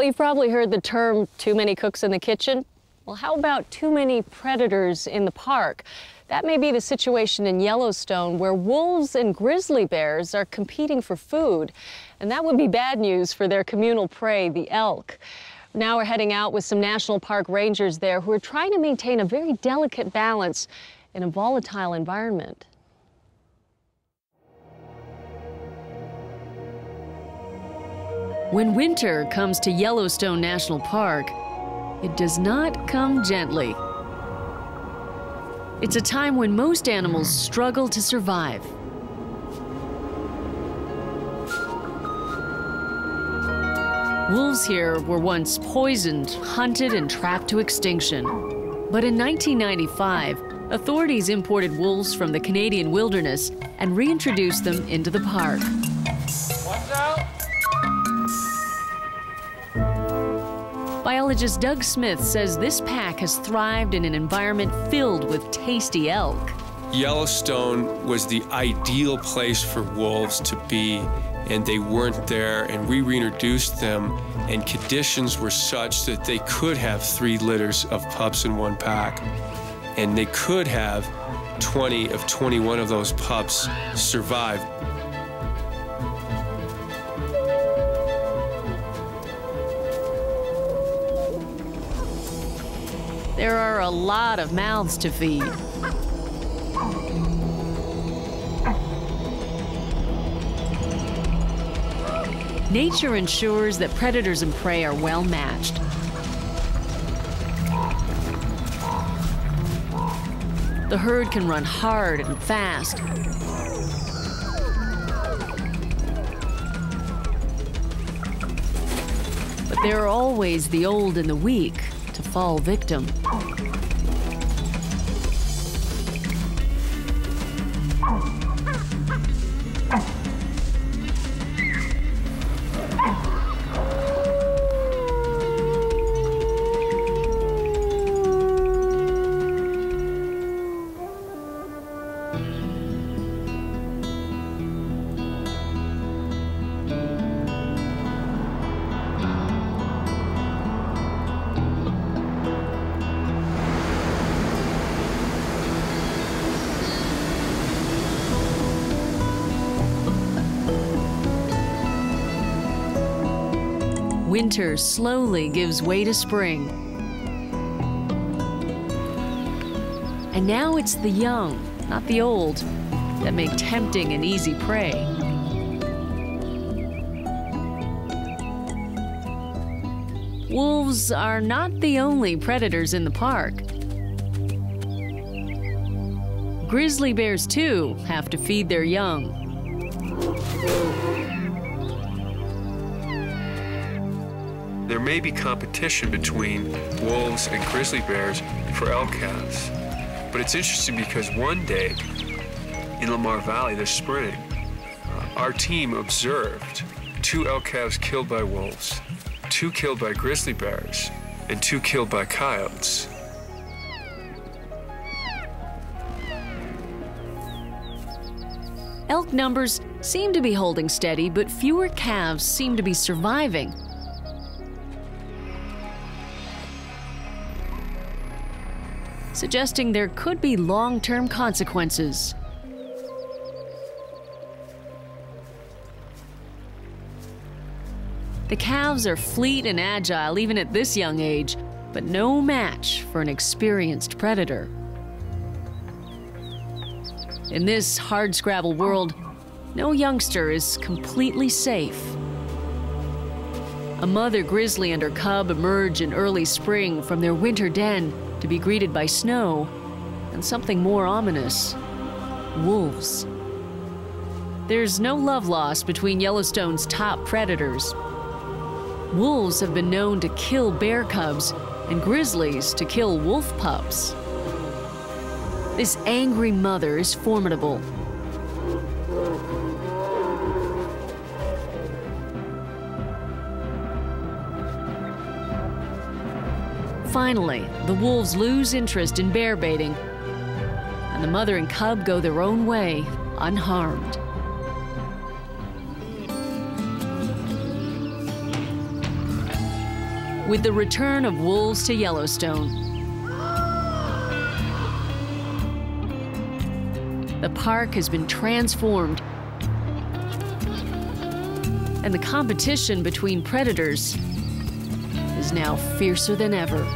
Well, you've probably heard the term too many cooks in the kitchen. Well, how about too many predators in the park? That may be the situation in Yellowstone where wolves and grizzly bears are competing for food. And that would be bad news for their communal prey, the elk. Now we're heading out with some national park rangers there who are trying to maintain a very delicate balance in a volatile environment. When winter comes to Yellowstone National Park, it does not come gently. It's a time when most animals struggle to survive. Wolves here were once poisoned, hunted, and trapped to extinction. But in 1995, authorities imported wolves from the Canadian wilderness and reintroduced them into the park. Biologist Doug Smith says this pack has thrived in an environment filled with tasty elk. Yellowstone was the ideal place for wolves to be, and they weren't there, and we reintroduced them, and conditions were such that they could have three litters of pups in one pack, and they could have 20 of 21 of those pups survive. There are a lot of mouths to feed. Nature ensures that predators and prey are well matched. The herd can run hard and fast. But there are always the old and the weak fall victim. Winter slowly gives way to spring. And now it's the young, not the old, that make tempting and easy prey. Wolves are not the only predators in the park. Grizzly bears, too, have to feed their young. There may be competition between wolves and grizzly bears for elk calves. But it's interesting because one day in Lamar Valley this spring, uh, our team observed two elk calves killed by wolves, two killed by grizzly bears, and two killed by coyotes. Elk numbers seem to be holding steady, but fewer calves seem to be surviving. Suggesting there could be long term consequences. The calves are fleet and agile even at this young age, but no match for an experienced predator. In this hardscrabble world, no youngster is completely safe. A mother grizzly and her cub emerge in early spring from their winter den to be greeted by snow and something more ominous wolves. There's no love lost between Yellowstone's top predators. Wolves have been known to kill bear cubs and grizzlies to kill wolf pups. This angry mother is formidable Finally, the wolves lose interest in bear baiting, and the mother and cub go their own way, unharmed. with the return of wolves to Yellowstone. The park has been transformed, and the competition between predators is now fiercer than ever.